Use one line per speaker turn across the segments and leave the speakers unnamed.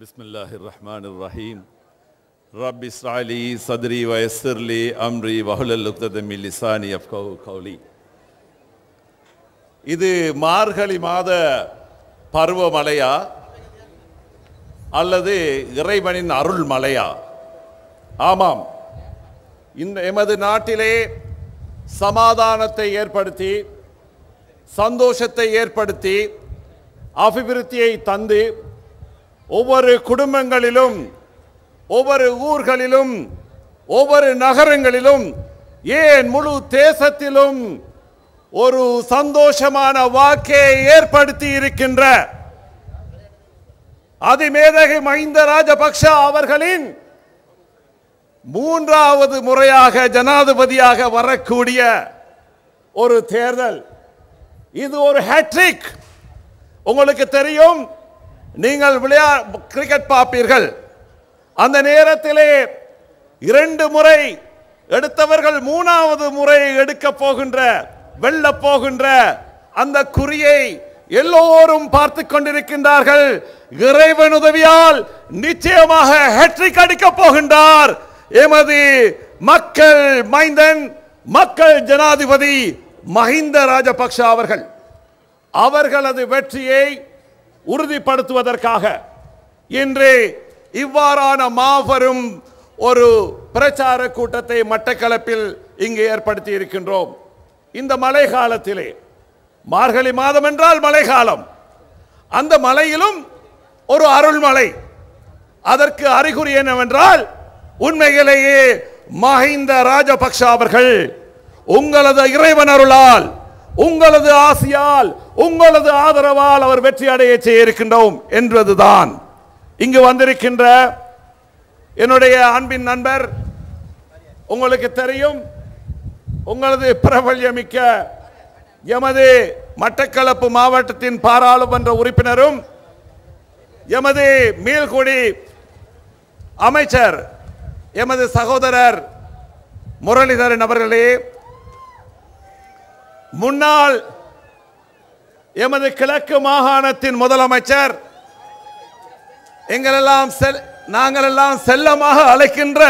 بسم الله الرحمن الرحيم رب اشرح لي صدري ويسر لي امري واحلل عقدة من لساني يفقهوا قولي இது மார்கழி மாத பருவமழையா அல்லது இறைவனின் அருள் மழையா ஆமாம் இந்த எமது நாட்டிலே சமாதானத்தை ஏற்படுத்தி சந்தோஷத்தை ஏற்படுத்தி அபிவிருத்தியை தந்து ஒவ்வொரு குடும்பங்களிலும் ஒவ்வொரு ஊர்களிலும் ஒவ்வொரு நகரங்களிலும் ஏன் முழு தேசத்திலும் ஒரு சந்தோஷமான வாக்கை ஏற்படுத்தி இருக்கின்ற அதிமேதகை மஹிந்த ராஜபக்ஷ அவர்களின் மூன்றாவது முறையாக ஜனாதிபதியாக வரக்கூடிய ஒரு தேர்தல். இது ஒரு ஹேட்ரிக் உங்களுக்கு தெரியும் நீங்கள் விளையா கிரிக்கெட் பார்ப்பீர்கள். அந்த நேரத்திலே இரண்டு முறை எடுத்தவர்கள் மூணாவது முறை எடுக்க போகின்ற வெல்ல போகின்ற அந்த குறியை எல்லோரும் பார்த்து கொண்டிருக்கின்றார்கள். இறைவன் உதவியால் நிச்சயமாக ஹெட்ரிக் அடிக்க போகின்றார். எமது மக்கள் மைந்தன் மக்கள் ஜனாதிபதி மஹிந்த ராஜபக்ஷ அவர்கள். அவர்களது வெற்றியை உறுதிப்படுத்துவதற்காக. இன்று இவ்வாறான மாபெரும் ஒரு பிரச்சார கூட்டத்தை மட்டக்களப்பில் இங்கு ஏற்படுத்தி இருக்கின்றோம். இந்த மழை காலத்திலே மார்கழி மாதம் என்றால் மழை காலம். அந்த மலையிலும் ஒரு அருள்மலை அதற்கு அறிகுறி என்னவென்றால் உண்மையிலேயே மஹிந்த ராஜபக்ஷ அவர்கள் உங்களது இறைவன் அருளால் உங்களது ஆசியால் உங்களது ஆதரவால் அவர் வெற்றி அடைய செய்ய இருக்கின்றோம் என்பதுதான் இங்கு வந்திருக்கின்ற என்னுடைய அன்பின் நண்பர் உங்களுக்கு தெரியும் உங்களது பிரபல்யமிக்க எமது மட்டக்களப்பு மாவட்டத்தின் பாராளுமன்ற உறுப்பினரும் எமது மீள்குடி அமைச்சர் எமது சகோதரர் முரளிதரன் அவர்களே முன்னாள் எமது கிழக்கு மாகாணத்தின் முதலமைச்சர் எங்களெல்லாம் செல் நாங்கள் எல்லாம் செல்லமாக அழைக்கின்ற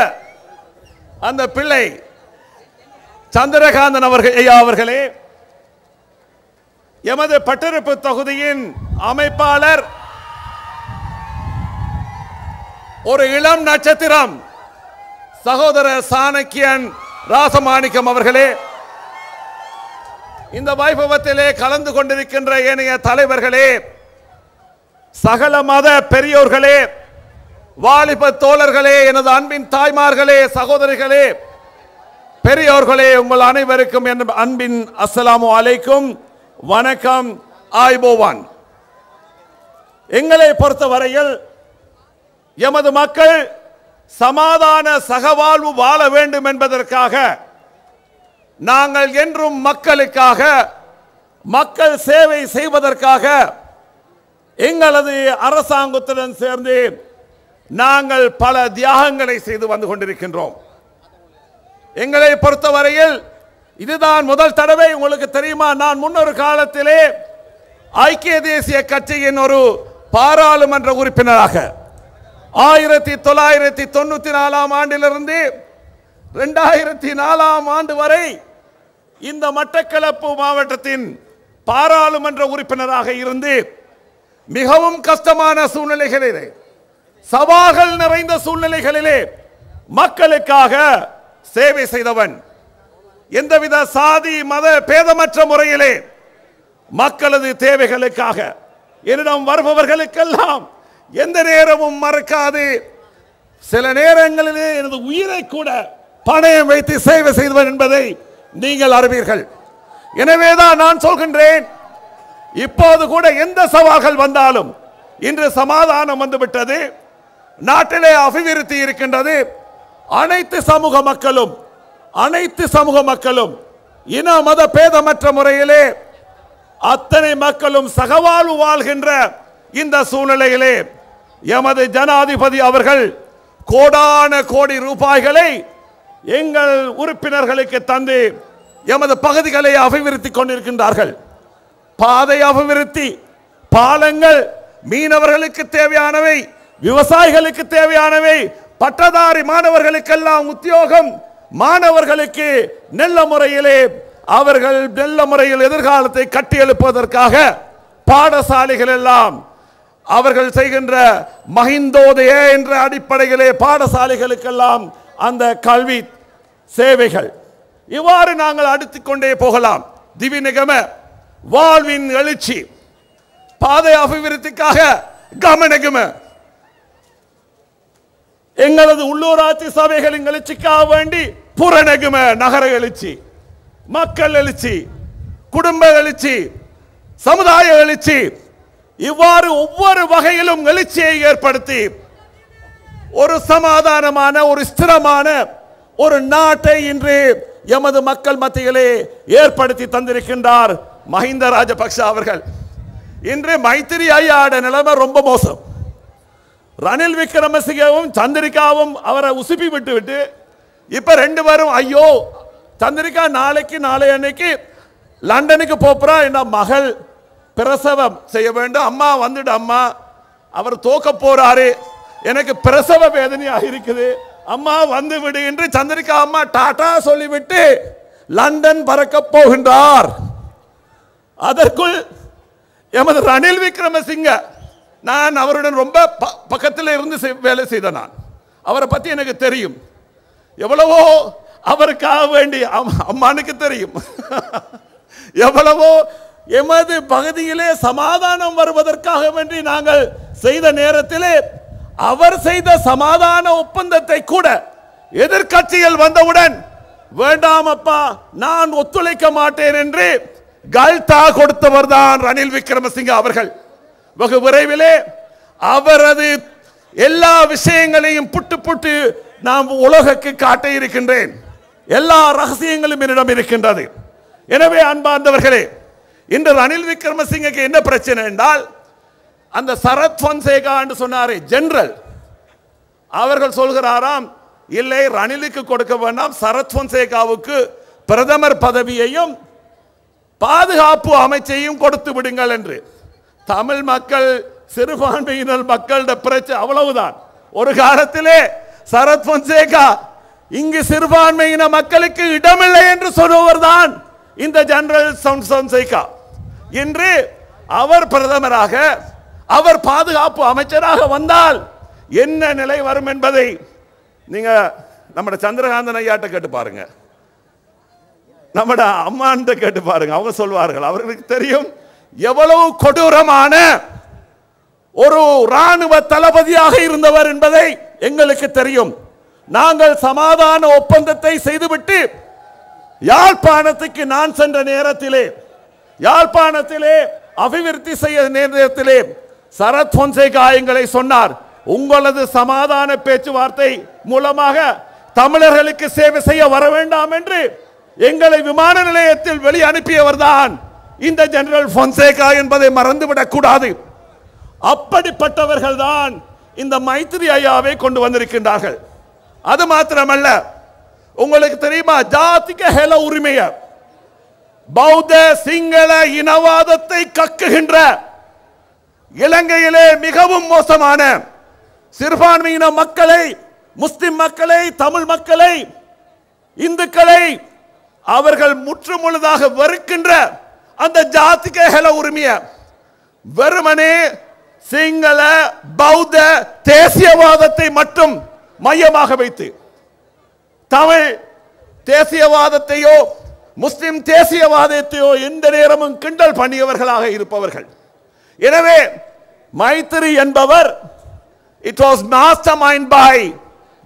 அந்த பிள்ளை சந்திரகாந்தன் அவர்கள் ஐயா அவர்களே எமது பட்டிருப்பு தொகுதியின் அமைப்பாளர் ஒரு இளம் நட்சத்திரம் சகோதரர் சாணக்கியன் ராசமாணிக்கம் அவர்களே இந்த வைபவத்திலே கலந்து கொண்டிருக்கின்ற ஏனைய தலைவர்களே சகல மத பெரியோர்களே வாலிப தோழர்களே எனது அன்பின் தாய்மார்களே சகோதரிகளே பெரியோர்களே உங்கள் அனைவருக்கும் என் அன்பின் அஸ்ஸலாமு அலைக்கும். வணக்கம் ஆய்போவான். எங்களை பொறுத்தவரையில் எமது மக்கள் சமாதான சகவாழ்வு வாழ வேண்டும் என்பதற்காக நாங்கள் என்றும் மக்களுக்காக மக்கள் சேவை செய்வதற்காக எங்களது அரசாங்கத்துடன் சேர்ந்து நாங்கள் பல தியாகங்களை செய்து வந்து கொண்டிருக்கின்றோம். எங்களை பொறுத்தவரையில் இதுதான் முதல் தடவை. உங்களுக்கு தெரியுமா நான் முன்னொரு காலத்திலே ஐக்கிய தேசிய கட்சியின் ஒரு பாராளுமன்ற உறுப்பினராக ஆயிரத்தி தொள்ளாயிரத்தி தொண்ணூத்தி நாலாம் ஆண்டிலிருந்து ரெண்டாயிரத்தி நாலாம் ஆண்டு வரை இந்த மட்டக்களப்பு மாவட்டத்தின் பாராளுமன்ற உறுப்பினராக இருந்து மிகவும் கஷ்டமான சூழ்நிலைகளிலே சவால்கள் நிறைந்த சூழ்நிலைகளிலே மக்களுக்காக சேவை செய்தவன் எந்தவித சாதி மத பேதமற்ற முறையிலே மக்களது தேவைகளுக்காக என்னிடம் வருபவர்களுக்கெல்லாம் எந்த நேரமும் மறக்காது. சில நேரங்களிலே எனது உயிரை கூட பணயம் வைத்து சேவை செய்தவன் என்பதை நீங்கள் அறிவீர்கள். எனவேதான் நான் சொல்கின்றேன். இப்போது கூட எந்த சவால்கள் வந்தாலும் இன்று சமாதானம் வந்துவிட்டது. நாட்டிலே அபிவிருத்தி இருக்கின்றது. அனைத்து சமூக மக்களும் அனைத்து சமூக மக்களும் இன மத பேதமற்ற முறையிலே அத்தனை மக்களும் சகவாழ்வு வாழ்கின்ற இந்த சூழ்நிலையிலே எமது ஜனாதிபதி அவர்கள் கோடான கோடி ரூபாய்களை எங்கள் உறுப்பினர்களுக்கு தந்து எமது பகுதிகளை அபிவிருத்தி கொண்டிருக்கின்றார்கள். பாதை அபிவிருத்தி பாலங்கள் மீனவர்களுக்கு தேவையானவை
விவசாயிகளுக்கு தேவையானவை பட்டதாரி மாணவர்களுக்கெல்லாம் உத்தியோகம் மாணவர்களுக்கு நல்ல முறையிலே அவர்கள் நல்ல முறையில் எதிர்காலத்தை கட்டியெழுப்பதற்காக பாடசாலைகள் எல்லாம் அவர்கள் செய்கின்ற மகிந்தோதய என்ற அடிப்படையிலே பாடசாலைகளுக்கெல்லாம் அந்த கல்வி சேவைகள். இவ்வாறு நாங்கள் அடுத்து கொண்டே போகலாம் திவிநிகம வாழ்வின் எழுச்சி. பாதை அபிவிருத்திக்காக கமனகம எங்களது உள்ளூராட்சி சபைகளின் எழுச்சிக்காக வேண்டி புறநகும நகர எழுச்சி மக்கள் எழுச்சி குடும்ப எழுச்சி சமுதாய எழுச்சி. இவ்வாறு ஒவ்வொரு வகையிலும் எழுச்சியை ஏற்படுத்தி ஒரு சமாதானமான ஒரு ஸ்திரமான ஒரு நாட்டை இன்று எமது மக்கள் மத்தியிலே ஏற்படுத்தி தந்திருக்கின்றார் மஹிந்த ராஜபக்ஷ அவர்கள். இன்று மைத்திரி ஐயாட நிலைமை ரொம்ப மோசம். ரணில் விக்ரமசிங்கவும் சந்திரிகாவும் அவரை உசுப்பி விட்டு விட்டு இப்ப ரெண்டு பேரும் ஐயோ சந்திரிகா நாளைக்கு நாளை அன்னைக்கு லண்டனுக்கு போப்புறா என்ன மகள் பிரசவம் செய்ய வேண்டும். அம்மா வந்துடு அம்மா. அவர் தோக்க போறாரு. எனக்கு பிரசவ வேதனையாக இருக்குது. அம்மா வந்து விடு என்று சந்திரிகா அம்மா டாடா சொல்லிவிட்டு லண்டன் பறக்க போகின்றார். அதற்குள் எமது ரணில் விக்ரமசிங்க நான் அவருடன் ரொம்ப ப- பக்கத்தில் இருந்து வேலை செய்த நான். அவரை பத்தி எனக்கு தெரியும். எவ்வளவோ அவருக்காக வேண்டி அம்- அம்மானுக்கு தெரியும். எவ்வளவோ எமது பகுதியிலே சமாதானம் வருவதற்காக வேண்டி நாங்கள் செய்த நேரத்திலே அவர் செய்த சமாதான ஒப்பந்தத்தை கூட எதிர்க்கட்சிகள் வந்தவுடன் வேண்டாம் அப்பா நான் ஒத்துழைக்க மாட்டேன் என்று கல்தா கொடுத்தவர் தான் ரணில் விக்ரமசிங்க அவர்கள். வெகு விரைவிலே அவரது எல்லா விஷயங்களையும் புட்டு புட்டு நாம் உலகுக்கு காட்ட இருக்கின்றேன். எல்லா ரகசியங்களும் என்னிடம் இருக்கின்றது. எனவே அன்பார்ந்தவர்களே இன்று ரணில் விக்ரமசிங்கக்கு என்ன பிரச்சனை என்றால் அந்த சரத் பொன்சேகா என்று சொன்னாரே ஜெனரல் அவர்கள் சொல்கிறாராம் இல்லை ரணிலுக்கு கொடுக்க வேண்டாம் சரத் பொன்சேகாவுக்கு பிரதமர் பதவியையும் பாதுகாப்பு அமைச்சையும் கொடுத்து விடுங்கள் என்று. தமிழ் மக்கள் சிறுபான்மையினர் மக்களிட பிரச்சனை அவ்வளவுதான். ஒரு காலத்திலே சரத் பொன்சேகா இங்கு சிறுபான்மையின மக்களுக்கு இடமில்லை என்று சொல்பவர் தான் இந்த ஜெனரல் பொன்சேகா இன்று அவர் பிரதமராக அவர் பாதுகாப்பு அமைச்சராக வந்தால் என்ன நிலை வரும் என்பதை நீங்க நம்ம சந்திரகாந்தன் ஐயாட்ட கேட்டு பாருங்க. நம்ம அம்மான்ட்ட கேட்டு பாருங்க. அவங்க சொல்வார்கள். அவர்களுக்கு தெரியும் எவ்வளவு கொடூரமான ஒரு ராணுவ தளபதியாக இருந்தவர் என்பதை எங்களுக்கு தெரியும். நாங்கள் சமாதான ஒப்பந்தத்தை செய்துவிட்டு யாழ்ப்பாணத்துக்கு நான் சென்ற நேரத்திலே யாழ்ப்பாணத்திலே அபிவிருத்தி செய்ய நேரத்திலே சரத் பொன்சேகா எங்களை சொன்னார் உங்களது சமாதான பேச்சுவார்த்தை மூலமாக தமிழர்களுக்கு சேவை செய்ய வர வேண்டாம் என்று எங்களை விமான நிலையத்தில் வெளியே அனுப்பியவர் தான் இந்த ஜெனரல் பொன்சேகா என்பதை மறந்துவிடக் கூடாது. அப்படிப்பட்டவர்கள் தான் இந்த மைத்திரி ஐயாவை கொண்டு வந்திருக்கின்றார்கள். அது மாத்திரமல்ல உங்களுக்கு தெரியுமா ஜாதிக ஹெல உரிமைய பௌத்த சிங்கள இனவாதத்தை கக்குகின்ற இலங்கையிலே மிகவும் மோசமான சிறுபான்மையின மக்களை முஸ்லிம் மக்களை தமிழ் மக்களை இந்துக்களை அவர்கள் முற்றுமுழுதாக வெறுக்கின்ற அந்த ஜாதிக ஹெல உரிமைய. வெறுமனே சிங்கள பௌத்த தேசியவாதத்தை மட்டும் மையமாக வைத்து தமிழ் தேசியவாதத்தையோ முஸ்லிம் தேசியவாதத்தையோ எந்த நேரமும் கிண்டல் பண்ணியவர்களாக இருப்பவர்கள். எனவே மைத்திரி என்பவர் it was mastermind by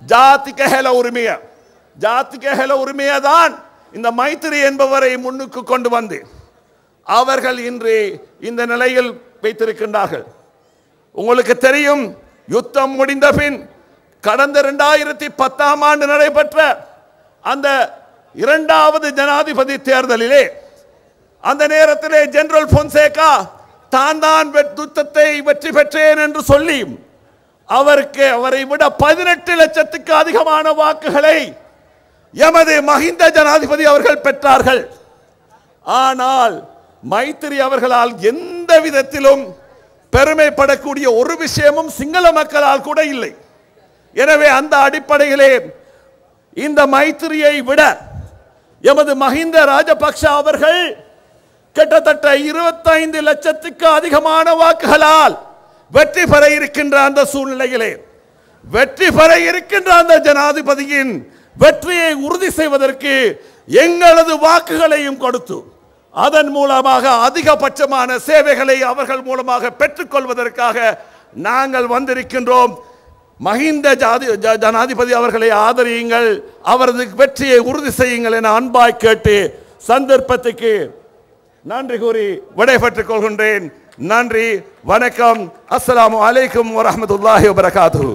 Jathika Hela Urumaya? Jathika Hela உரிமையை தான் இந்த மைத்திரி என்பவரை முன்னுக்கு கொண்டு வந்து அவர்கள் இன்று இந்த நிலையில் வைத்திருக்கின்றார்கள். உங்களுக்கு தெரியும் யுத்தம் முடிந்த பின் கடந்த இரண்டாயிரத்தி பத்தாம் ஆண்டு நடைபெற்ற அந்த இரண்டாவது ஜனாதிபதி தேர்தலிலே அந்த நேரத்திலே ஜெனரல் பொன்சேகா தான் தான் வெ- யுத்தத்தை வெற்றி பெற்றேன் என்று சொல்லி அவருக்கு அவரை விட பதினெட்டு லட்சத்துக்கு அதிகமான வாக்குகளை எமது மஹிந்த ஜனாதிபதி அவர்கள் பெற்றார்கள். ஆனால் மைத்திரி அவர்களால் எந்த விதத்திலும் பெருமைப்படக்கூடிய ஒரு விஷயமும் சிங்கள மக்களால் கூட இல்லை. எனவே அந்த அடிப்படையிலே இந்த மைத்திரியை விட எமது மஹிந்த ராஜபக்ஷ அவர்கள் கிட்டத்தட்ட இருபத்தைந்து லட்சத்துக்கு அதிகமான வாக்குகளால் வெற்றி பெற இருக்கின்ற அந்த சூழ்நிலையிலே வெற்றி பெற இருக்கின்ற அந்த ஜனாதிபதியின் வெற்றியை உறுதி செய்வதற்கு எங்களது வாக்குகளையும் கொடுத்து அதன் மூலமாக அதிகபட்சமான சேவைகளை அவர்கள் மூலமாக பெற்றுக்கொள்வதற்காக நாங்கள் வந்திருக்கின்றோம். மஹிந்த ஜாதி ஜனாதிபதி அவர்களை ஆதரியுங்கள் அவரது வெற்றியை உறுதி செய்யுங்கள் என அன்பாய் கேட்டு சந்தர்ப்பத்துக்கு நன்றி கூறி விடைபெற்றுக் கொள்கின்றேன். நன்றி வணக்கம். அஸ்லாம் அலைக்கும் வரமத்துல்லாஹி வரகாத்து